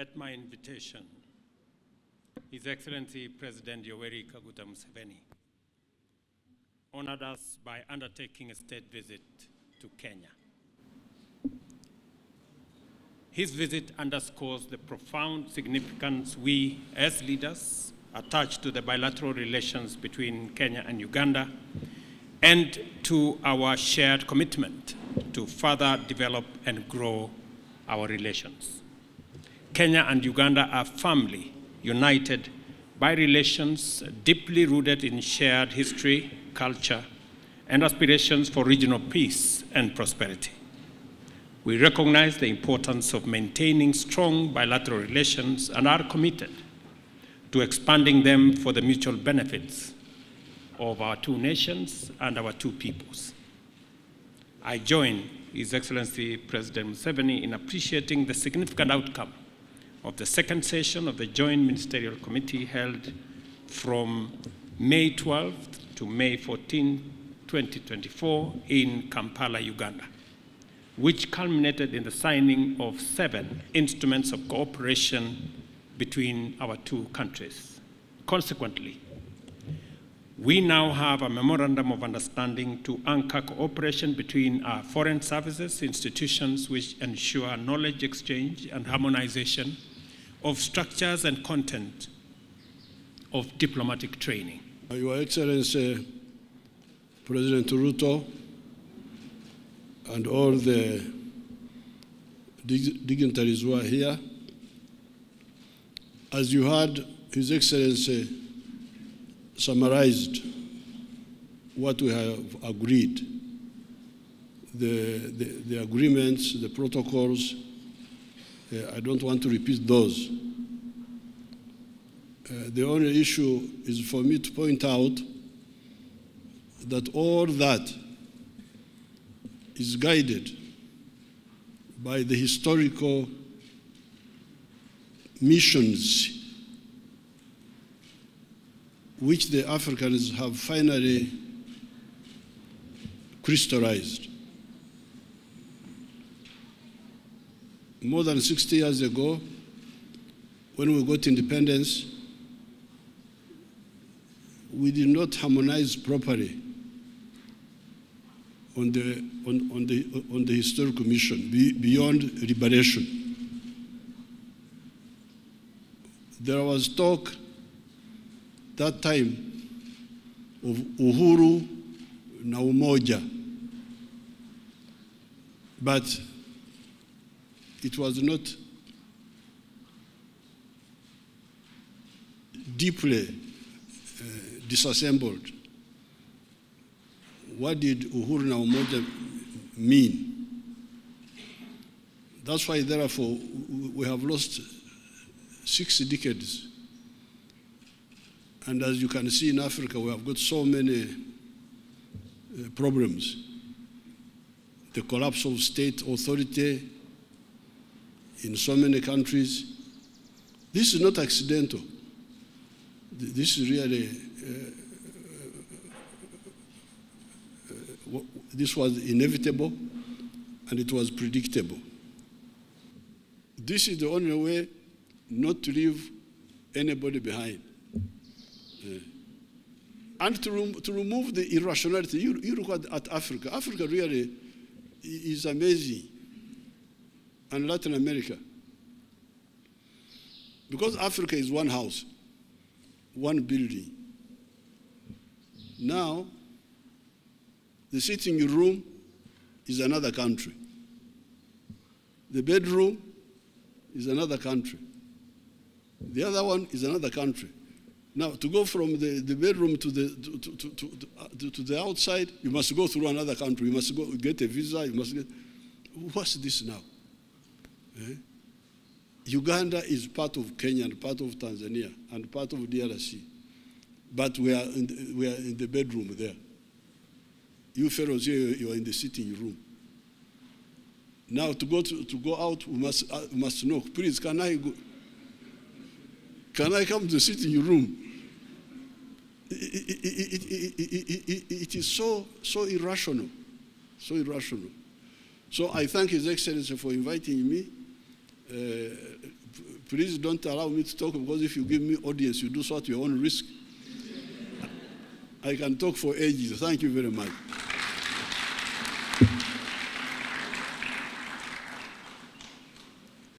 at my invitation, His Excellency President Yoweri Kaguta Museveni honored us by undertaking a state visit to Kenya. His visit underscores the profound significance we, as leaders, attach to the bilateral relations between Kenya and Uganda and to our shared commitment to further develop and grow our relations. Kenya and Uganda are firmly united by relations deeply rooted in shared history, culture, and aspirations for regional peace and prosperity. We recognize the importance of maintaining strong bilateral relations and are committed to expanding them for the mutual benefits of our two nations and our two peoples. I join His Excellency President Museveni in appreciating the significant outcome of the second session of the Joint Ministerial Committee held from May 12th to May 14, 2024 in Kampala, Uganda, which culminated in the signing of seven instruments of cooperation between our two countries. Consequently, we now have a memorandum of understanding to anchor cooperation between our foreign services institutions which ensure knowledge exchange and harmonization of structures and content of diplomatic training. Uh, Your Excellency President Ruto and all the dig- dignitaries who are here, as you heard, His Excellency summarized what we have agreed the, the, the agreements, the protocols. Uh, I don't want to repeat those. Uh, the only issue is for me to point out that all that is guided by the historical missions which the Africans have finally crystallized. More than 60 years ago, when we got independence, we did not harmonize properly on the, on, on the, on the historical mission beyond liberation. There was talk that time of uhuru na umoja, but it was not deeply uh, disassembled. What did uhuru na umoja mean? That's why, therefore, we have lost six decades. And as you can see in Africa, we have got so many uh, problems. The collapse of state authority in so many countries. This is not accidental. This is really, uh, uh, this was inevitable and it was predictable. This is the only way not to leave anybody behind. Uh, and to, rem- to remove the irrationality. You, you look at, at Africa. Africa really is amazing. And Latin America. Because Africa is one house, one building. Now, the sitting room is another country. The bedroom is another country. The other one is another country. Now, to go from the, the bedroom to the, to, to, to, to, to the outside, you must go through another country. You must go get a visa. You must get. What's this now? Eh? Uganda is part of Kenya and part of Tanzania and part of DRC. But we are in the, we are in the bedroom there. You fellows here, you are in the sitting room. Now, to go, to, to go out, we must, uh, must know, please, can I go? Can I come to the sitting room? It, it, it, it is so, so irrational, so irrational. So I thank His Excellency for inviting me. Uh, Please don't allow me to talk because if you give me audience, you do so at your own risk. I can talk for ages. Thank you very much.